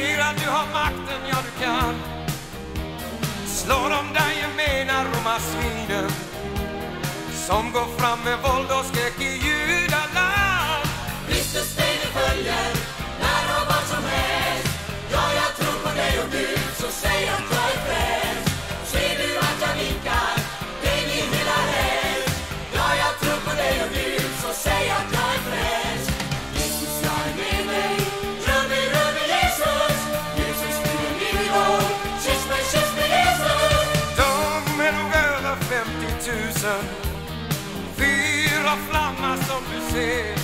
ser att du har makten, ja du kan. Slå de där gemena romarsvinen som går fram med våld och skräck tusen. Fyra flamma som du ser.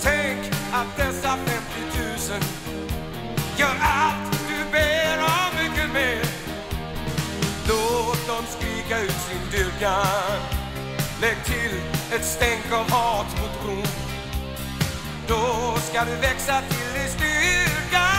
Tänk att dessa 50 000 gör allt du ber om mycket mer. Låt dem skrika ut sin dyrkan Lägg till ett stänk av hat mot Rom Då ska du växa till din styrka.